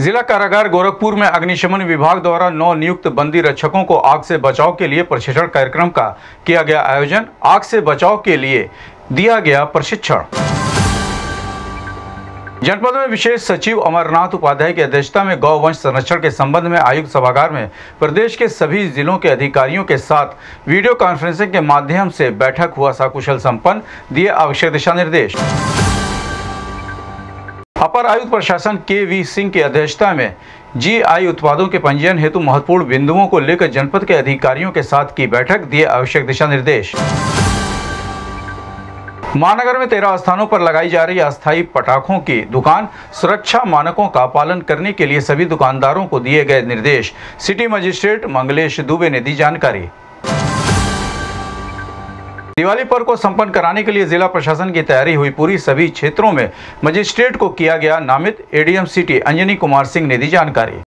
जिला कारागार गोरखपुर में अग्निशमन विभाग द्वारा नौ नियुक्त बंदी रक्षकों को आग से बचाव के लिए प्रशिक्षण कार्यक्रम का किया गया आयोजन। आग से बचाव के लिए दिया गया प्रशिक्षण। जनपद में विशेष सचिव अमरनाथ उपाध्याय की अध्यक्षता में गौ वंश संरक्षण के संबंध में आयुक्त सभागार में प्रदेश के सभी जिलों के अधिकारियों के साथ वीडियो कॉन्फ्रेंसिंग के माध्यम से बैठक हुआ। सकुशल संपन्न, दिए आवश्यक दिशा निर्देश। अपर आयुक्त प्रशासन के वी सिंह की अध्यक्षता में जीआई उत्पादों के पंजीयन हेतु महत्वपूर्ण बिंदुओं को लेकर जनपद के अधिकारियों के साथ की बैठक, दिए आवश्यक दिशा निर्देश। महानगर में तेरह स्थानों पर लगाई जा रही अस्थायी पटाखों की दुकान सुरक्षा मानकों का पालन करने के लिए सभी दुकानदारों को दिए गए निर्देश। सिटी मजिस्ट्रेट मंगलेश दुबे ने दी जानकारी। दिवाली पर्व को संपन्न कराने के लिए जिला प्रशासन की तैयारी हुई पूरी। सभी क्षेत्रों में मजिस्ट्रेट को किया गया नामित। एडीएम सिटी, अंजनी कुमार सिंह ने दी जानकारी।